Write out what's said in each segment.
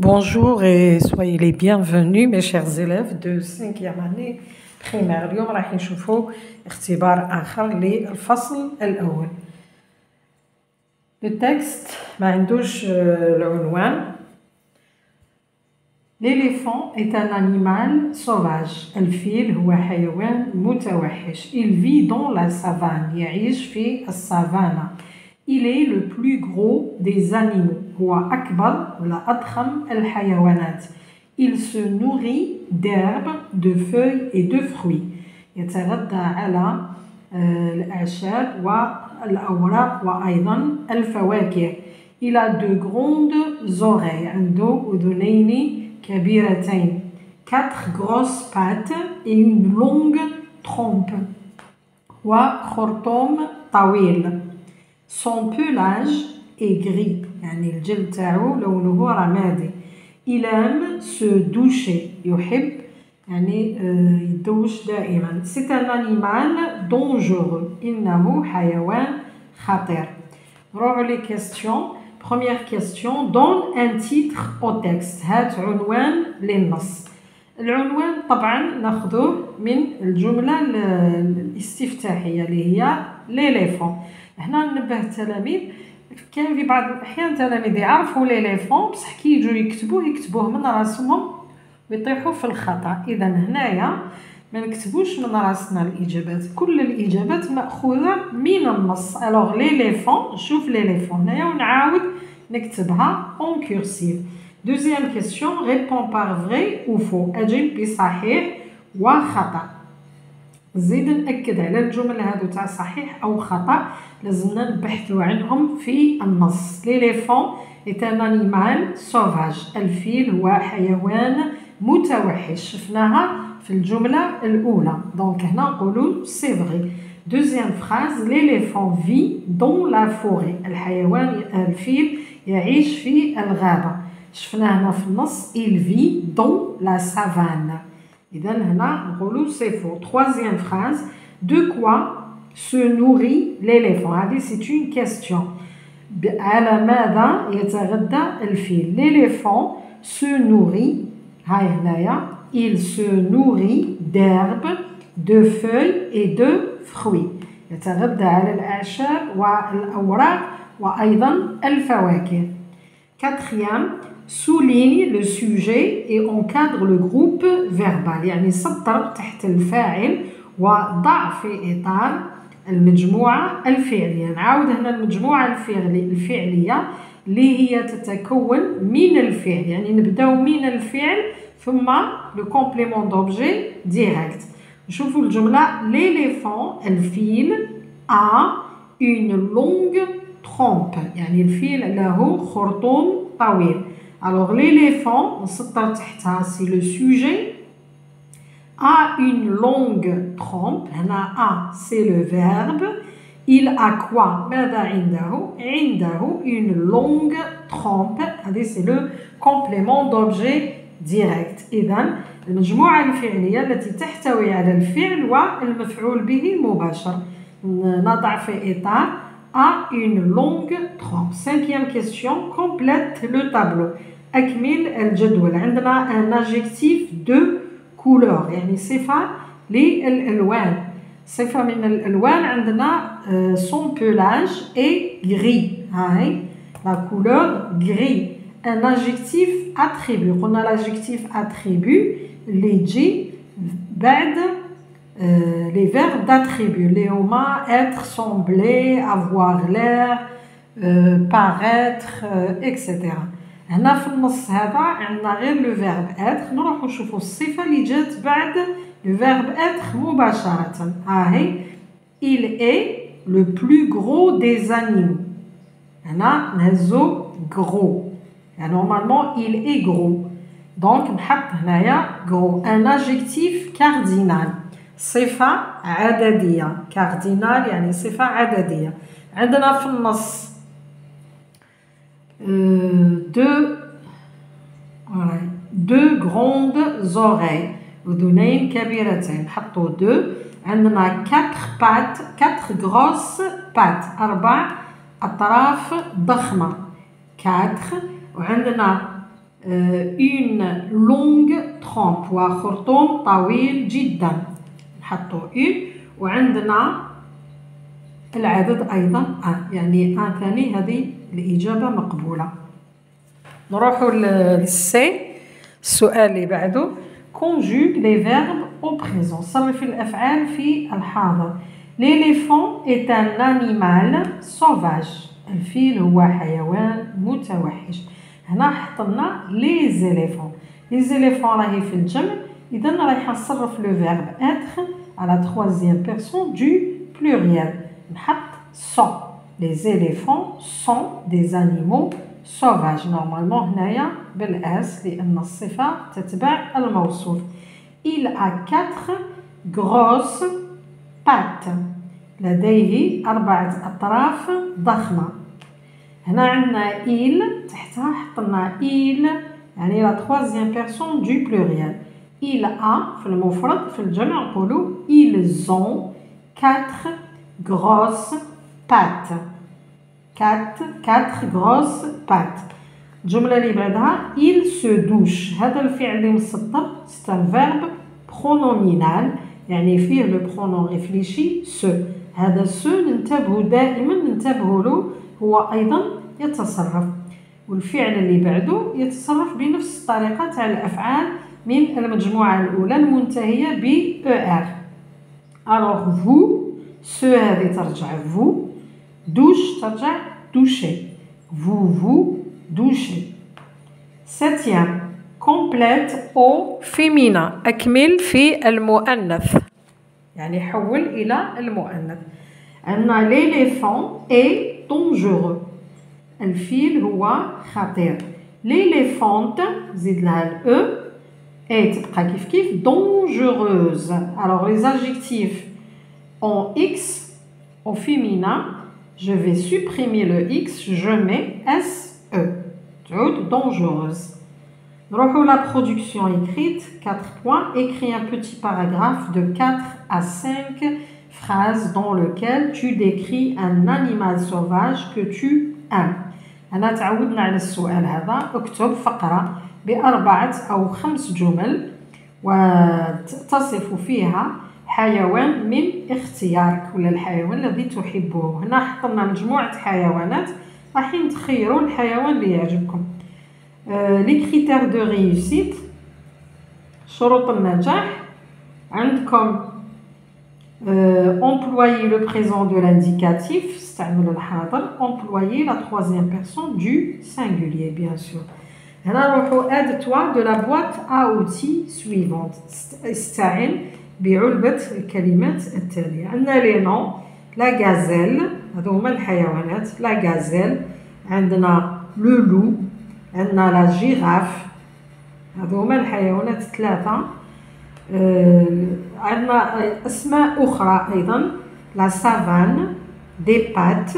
Bonjour et soyez les bienvenus mes chers élèves de 5e année primaire. اليوم راح نشوفوا اختبار آخر للفصل الأول. Le texte ما عندوش العنوان. L'éléphant est un animal sauvage. الفيل هو حيوان متوحش. Il vit dans la savane. يعيش في السافانا. Il est le plus gros des animaux. هو أكبر ولا أضخم الحيوانات. Il se nourrit d'herbes, de feuilles et de fruits. يتغذى على الأعشاب والأوراق وأيضا الفواكه. Il a de grandes oreilles. عنده أذنين كبيرتين. Quatre grosses pattes et une longue trompe. وخرطوم طويل. Son pelage est gris يعني الجلد تاعو لونه رمادي il aime se doucher يحب يعني يدوش دائما c'est un animal dangereux إنه حيوان خطير نروحو لي كيستيون première question donne un titre au texte هات عنوان للنص العنوان طبعا ناخذوه من الجملة الاستفتاحية اللي هي ليليفون هنا ننبه التلاميذ. كاين في بعض الأحيان تلاميذ يعرفوا ليليفون بصح كي يجوا يكتبوه يكتبوه من راسهم ويطيحوا في الخطأ. إذا هنايا ما نكتبوش من راسنا الإجابات. كل الإجابات مأخوذة من النص. الوغ ليليفون نشوف ليليفون هنايا ونعاود نكتبها اون كورسيف دوزيام كيسيون ريبون بار فري أو فو أجيب بصحيح وخطأ. زيد نأكد على الجمل هادو تاع صحيح أو خطأ. لازمنا نبحثوا عنهم في النص. ليليفون est un animal sauvage. الفيل هو حيوان متوحش شفناها في الجملة الأولى دونك هنا نقولوا سي فري دوزيام فراز ليليفون في دون لا فوري الحيوان الفيل يعيش في الغابة شفناه هنا في النص il vit dans la savane. إذا هنا نقولوا سي فو troisième phrase de quoi se nourrit l'éléphant هذه c'est une question على ماذا يتغذى الفيل l'éléphant se nourrit هاي هنايا il se nourrit d'herbes de feuilles et de fruits يتغذى على الأعشاب والأوراق وأيضا الفواكه quatrième souligne le sujet et encadre le groupe verbal يعني سطر تحت الفاعل وضع في إطار المجموعة الفعلية نعاود هنا المجموعة الفعلية اللي هي تتكون من الفعل يعني نبداو من الفعل ثم لو كومبليمون دوبجي ديريكت نشوفوا الجملة ليليفون الفيل a une longue trompe يعني الفيل له خرطوم طويل alors l'éléphant نسطر تحتها سي لو سوجي a une longue trompe هنا a c'est le verbe il a quoi ماذا عنده عنده une longue trompe هذه c'est le complément d'objet direct إذا المجموعة الفعلية التي تحتوي على الفعل والمفعول به المباشر نضع في إطار a une longue trompe cinquième question complète le tableau أكمل الجدول عندنا un adjectif de كولور يعني صفة للألوان صفة من الألوان عندنا سون بولاج اي غري هاي لا كولور غري ان adjectif attribut قلنا l'adjectif attribut اللي يجي بعد les verbes d'attribut اللي هما être sembler avoir l'air paraître etc هنا في النص هذا عندنا غير لو فيرب اتر نروحو نشوفو الصفة اللي جات بعد لو فيرب اتر مباشرة ها هي il est le plus gros des animaux هنا نهزو gros يعني نورمالمون il est gros دونك نحط هنايا gros ان adjectif cardinal صفة عددية. كاردينال يعني صفة عددية. عندنا في النص آه، دو آه، دو غروند زوغي أذنين كبيرتين. حطو دو. عندنا كاتخ بات كاتخ غروس بات أربع أطراف ضخمة. كاتر وعندنا اون لونغ ترومب وخرطوم طويل جدا. نحطو une وعندنا العدد أيضا أن يعني أن ثاني هذه الإجابة مقبولة. نروحوا للسي السؤال اللي بعده. Conjugue les verbes au présent. صرف الأفعال في الحاضر. L'éléphant est un animal sauvage. الفيل هو حيوان متوحش. هنا حطنا لي زيليفون لي زيليفون راهي في الجمع اذا رايح نصرف لو فيرب اتر على تروازيام بيرسون دو بلوريال نحط سون لي زيليفون سون دي انيمو سوفاج نورمالمون هنايا بالاس لان الصفه تتبع الموصوف il a quatre grosses pattes لديه أربعة أطراف ضخمة هنا عندنا il تحتها حطنا il يعني لا troisième personne du pluriel Il a في المفرد في الجمع نقولوا ils ont quatre grosses pattes. Quatre quatre grosses pattes. الجملة اللي بعدها il se douche. هذا الفعل اللي مسطر c'est un verbe يعني فيه لو برونون ريفليشي سو هذا سو ننتبهوا دائما ننتبهوا له هو أيضا يتصرف والفعل اللي بعده يتصرف بنفس الطريقة تاع الأفعال من المجموعة الأولى المنتهية ب أو آر ألوغ فو سو هذه ترجع فو دوش ترجع دوشي. فو فو دوشي. ستيام كومبليت أو فيمينا أكمل في المؤنث يعني حول إلى المؤنث. عندنا ليليفون اي دونجورو الفيل هو خطير. ليليفونت زيد لها الأو e. et kif dangereuse. Alors les adjectifs en X, au féminin, je vais supprimer le X, je mets SE. Dangereuse. Dans la production écrite, 4 points, écris un petit paragraphe de 4 à 5 phrases dans lequel tu décris un animal sauvage que tu aimes. أنا تعودنا على السؤال هذا. اكتب فقرة بأربعة أو خمس جمل وتصف فيها حيوان من اختيارك ولا الحيوان الذي تحبه. هنا حطنا مجموعة حيوانات. راح تخيروا الحيوان اللي يعجبكم. لي كريتير دو ريوسيت شروط النجاح. عندكم euh, employer le présent de l'indicatif, employer la troisième personne du singulier, bien sûr. Alors, aide-toi de la boîte à outils suivante. On a les noms, la gazelle, la gazelle, on a le loup, on a la girafe, on a les عندنا أسماء أخرى أيضا لا سافان دي بات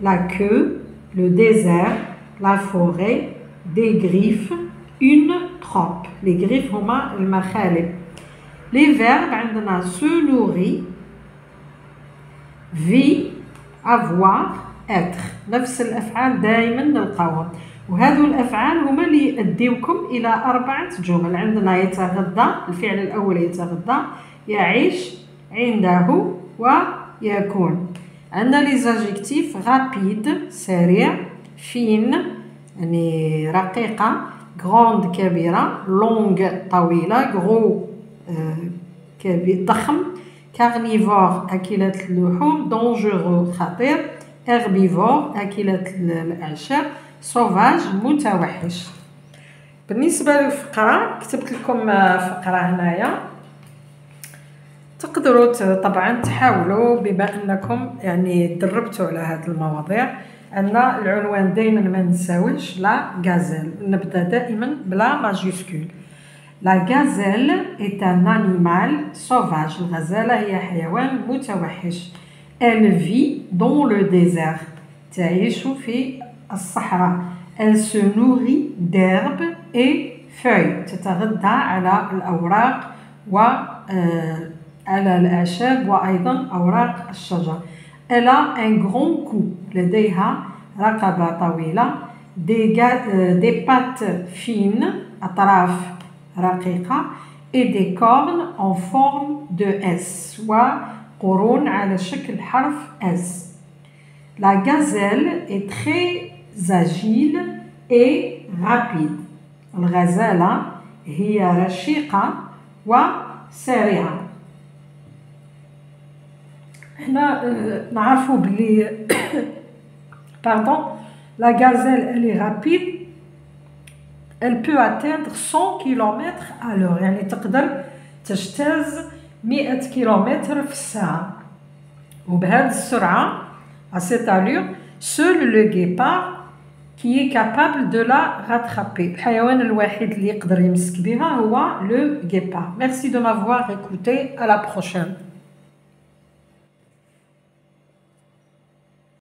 لا كو لو ديزير لا فوري دي غريف اون تروب لي غريف هما المخالب لي فيرب عندنا سو نوري في افوار اتر نفس الأفعال دائما نلقاوهم وهذو الأفعال هما اللي يؤديوكم إلى أربعة جمل. عندنا يتغذى الفعل الأول يتغذى يعيش عنده ويكون عندنا لي زاجيكتيف غابيد سريع فين يعني رقيقة غروند كبيرة لونغ طويلة غرو كبير ضخم كارنيفور أكلة اللحوم دونجورو خطير إربيفور أكلة الأعشاب سوفاج متوحش. بالنسبة للفقرة كتبت لكم فقرة هنايا. تقدروا طبعا تحاولوا بما أنكم يعني دربتوا على هذه المواضيع أن العنوان دائما ما نساويش لا غازيل نبدأ دائما بلا ماجيسكول لا غازيل est un animal sauvage. الغزالة هي حيوان متوحش. Elle vit dans le désert. تعيش في الصحراء. Elle se nourrit d'herbes et feuilles. تتغذى على الأوراق و على الأعشاب وأيضا أوراق الشجر elle a un grand cou لديها رقبة طويلة des, euh, des pattes fines, atraf raqiqa, et des cornes en forme de S, soit قرون على شكل حرف S. La gazelle est très agile et rapide. الغزالة هي رشيقة وسريعة. احنا نعرفوا بلي pardon la gazelle elle est rapide elle peut atteindre 100 km à l'heure يعني تقدر تجتاز 100 km في الساعة وبهذه السرعة à cette allure seul le guépard qui est capable de la rattraper الحيوان الوحيد اللي يقدر يمسك بها هو le guépard merci de m'avoir écouté à la prochaine